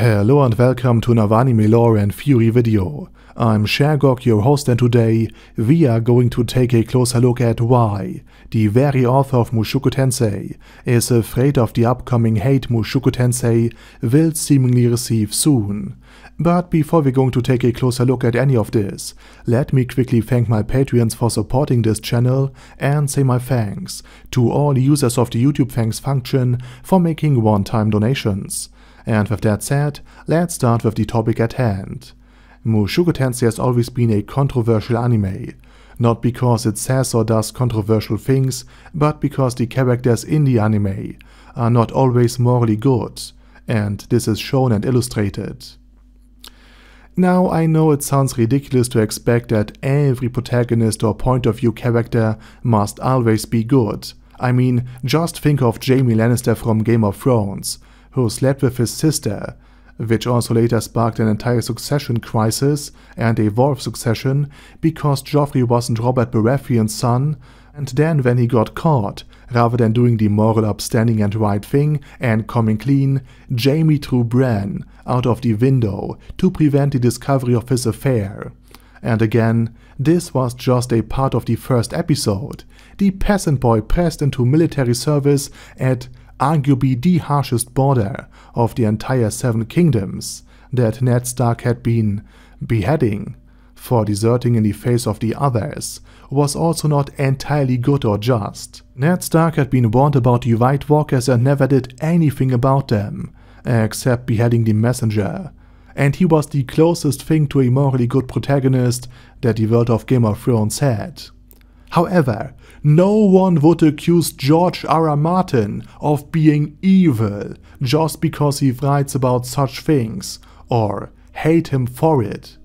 Hello and welcome to another anime lore and fury video. I'm Shergok, your host, and today we are going to take a closer look at why the very author of Mushoku Tensei is afraid of the upcoming hate Mushoku Tensei will seemingly receive soon. But before we're going to take a closer look at any of this, let me quickly thank my Patreons for supporting this channel and say my thanks to all users of the YouTube thanks function for making one-time donations. And with that said, let's start with the topic at hand. Mushoku Tensei has always been a controversial anime, not because it says or does controversial things, but because the characters in the anime are not always morally good, and this is shown and illustrated. Now, I know it sounds ridiculous to expect that every protagonist or point of view character must always be good. I mean, just think of Jaime Lannister from Game of Thrones, who slept with his sister, which also later sparked an entire succession crisis and a war of succession because Joffrey wasn't Robert Baratheon's son, and then when he got caught, rather than doing the moral upstanding and right thing and coming clean, Jaime threw Bran out of the window to prevent the discovery of his affair. And again, this was just a part of the first episode. The peasant boy pressed into military service at arguably the harshest border of the entire Seven Kingdoms that Ned Stark had been beheading for deserting in the face of the others was also not entirely good or just. Ned Stark had been warned about the White Walkers and never did anything about them, except beheading the messenger. And he was the closest thing to a morally good protagonist that the world of Game of Thrones had. However, no one would accuse George R. R. Martin of being evil just because he writes about such things, or hate him for it.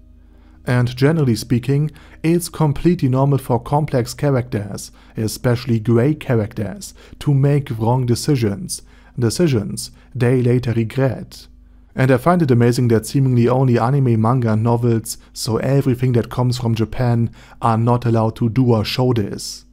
And generally speaking, it's completely normal for complex characters, especially grey characters, to make wrong decisions, decisions they later regret. And I find it amazing that seemingly only anime, manga, and novels, so everything that comes from Japan, are not allowed to do or show this.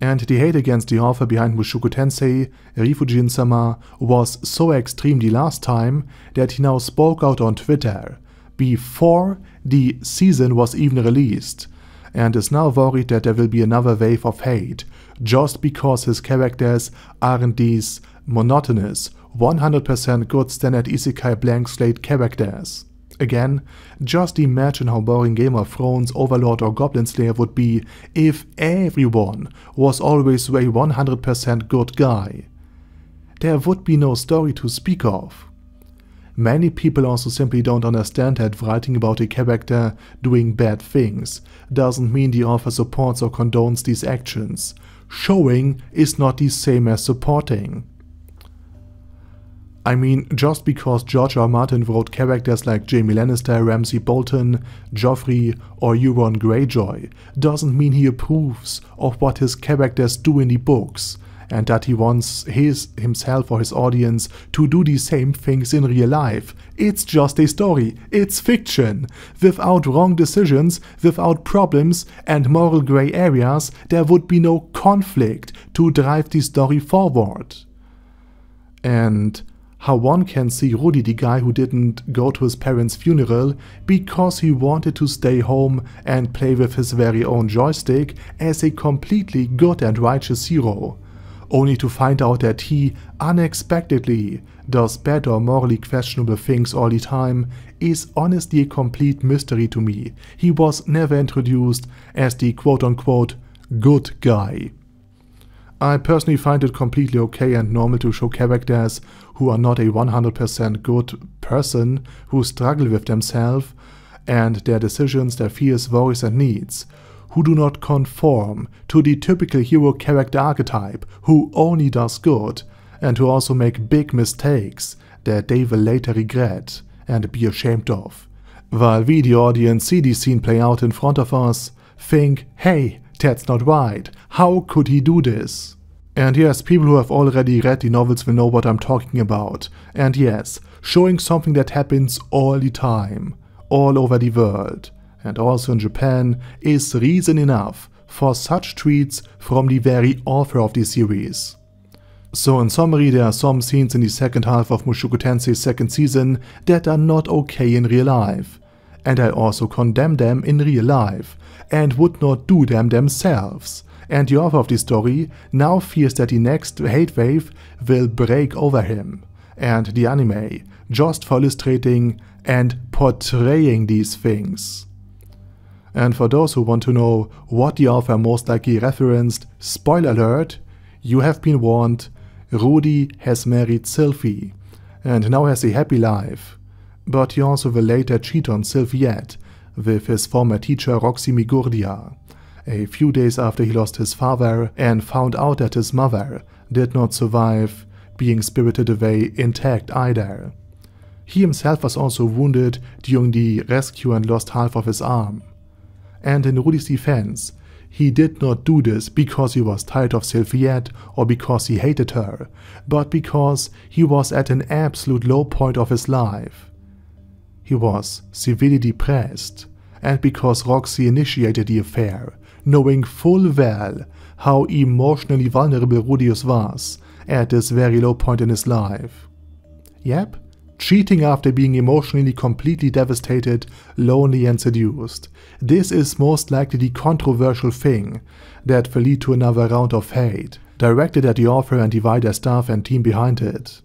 And the hate against the author behind Mushoku Tensei, Rifujin-sama, was so extreme the last time that he now spoke out on Twitter, before the season was even released, and is now worried that there will be another wave of hate, just because his characters aren't these monotonous, 100% good standard isekai blank slate characters. Again, just imagine how boring Game of Thrones, Overlord or Goblin Slayer would be if everyone was always a 100% good guy. There would be no story to speak of. Many people also simply don't understand that writing about a character doing bad things doesn't mean the author supports or condones these actions. Showing is not the same as supporting. I mean, just because George R. Martin wrote characters like Jaime Lannister, Ramsay Bolton, Joffrey, or Euron Greyjoy doesn't mean he approves of what his characters do in the books, and that he wants his himself or his audience to do the same things in real life. It's just a story, it's fiction. Without wrong decisions, without problems and moral grey areas, there would be no conflict to drive the story forward. And how one can see Rudy, the guy who didn't go to his parents' funeral because he wanted to stay home and play with his very own joystick as a completely good and righteous hero, only to find out that he unexpectedly does bad or morally questionable things all the time is honestly a complete mystery to me. He was never introduced as the quote unquote good guy. I personally find it completely okay and normal to show characters who are not a 100% good person, who struggle with themselves and their decisions, their fears, worries and needs, who do not conform to the typical hero character archetype, who only does good, and who also make big mistakes that they will later regret and be ashamed of. While we, the audience, see the scene play out in front of us, think, hey, that's not right. How could he do this? And yes, people who have already read the novels will know what I'm talking about. And yes, showing something that happens all the time, all over the world, and also in Japan, is reason enough for such tweets from the very author of the series. So in summary, there are some scenes in the second half of Mushoku Tensei's second season that are not okay in real life. And I also condemn them in real life, and would not do them themselves. And the author of the story now fears that the next hate wave will break over him, and the anime, just for illustrating and portraying these things. And for those who want to know what the author most likely referenced, spoiler alert, you have been warned, Rudy has married Sylphy and now has a happy life. But he also will later cheat on Sylphiette with his former teacher Roxy Migurdia, a few days after he lost his father and found out that his mother did not survive being spirited away intact either. He himself was also wounded during the rescue and lost half of his arm. And in Rudy's defense, he did not do this because he was tired of Sylphiette or because he hated her, but because he was at an absolute low point of his life. He was severely depressed, and because Roxy initiated the affair, knowing full well how emotionally vulnerable Rudeus was at this very low point in his life. Yep, cheating after being emotionally completely devastated, lonely and seduced. This is most likely the controversial thing that will lead to another round of hate, directed at the author and the wider staff and team behind it.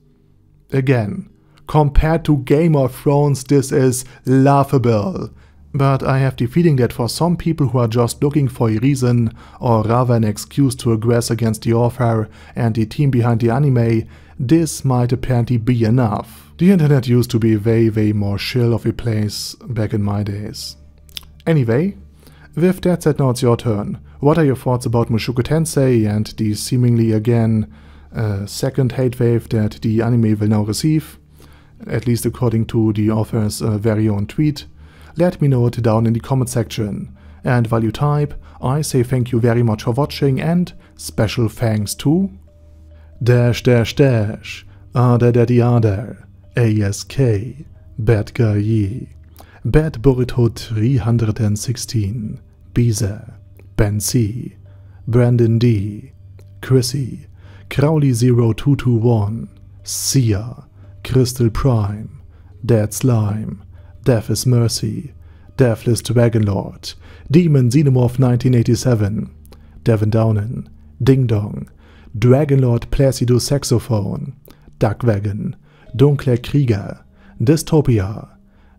Again, compared to Game of Thrones this is laughable, but I have the feeling that for some people who are just looking for a reason, or rather an excuse to aggress against the author and the team behind the anime, this might apparently be enough. The internet used to be way way more chill of a place back in my days. Anyway, with that said now it's your turn. What are your thoughts about Mushoku Tensei and the seemingly again uh, second hate wave that the anime will now receive? At least according to the author's uh, very own tweet. Let me know it down in the comment section. And while you type, I say thank you very much for watching and special thanks to dash dash dash, ada daddy ada. ASK, Bad Guy Yi, Bad Burrito 316, Beezer, Ben C, Brandon D, Chrissy, Crowley 0221, Sia, Crystal Prime, Dead Slime, Death is Mercy, Deathless Dragonlord, Demon Xenomorph 1987, Devin Downen, Ding Dong, Dragonlord Placido Saxophone, Duckwagon, Dunkler Krieger, Dystopia,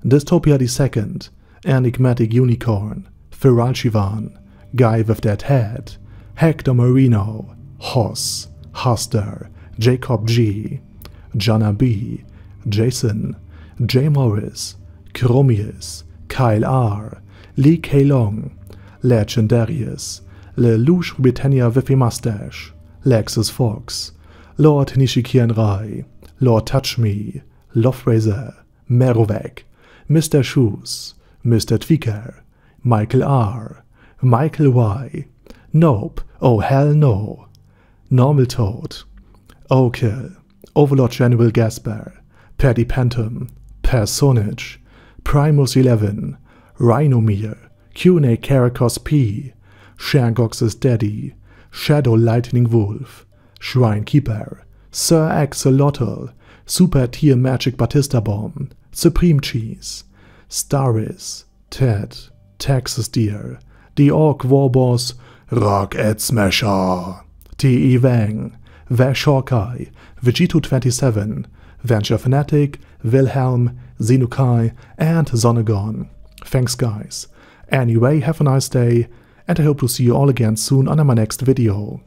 Dystopia II, Enigmatic Unicorn, Feral Shivan, Guy with That Head, Hector Marino, Hoss, Huster, Jacob G, Jana B, Jason, J. Morris, Chromius, Kyle R, Lee K. Long, Legendarius, Lelouch Britannia with a Mustache, Lexus Fox, Lord Nishikian Rai, Lord Touch Me, Lofrazer, Merovec, Mr. Shoes, Mr. Tweaker, Michael R., Michael Y., Nope, oh hell no, Normal Toad, Okill, Overlord General Gasper, Paddy Pantom, Personage, Primus 11, Rhinomere, Q&A Caracos P, Shangox's Daddy, Shadow Lightning Wolf, Shrine Keeper, Sir Axolotl, Super Tier Magic Batista Bomb, Supreme Cheese, Staris, Ted, Texas Deer, The Orc Warboss, Rocket Smasher, T.E. Wang, Vash Hawkeye, Vegito27, Venture Fanatic, Wilhelm, Zenukai, and Zonagon. Thanks guys. Anyway, have a nice day, and I hope to see you all again soon on my next video.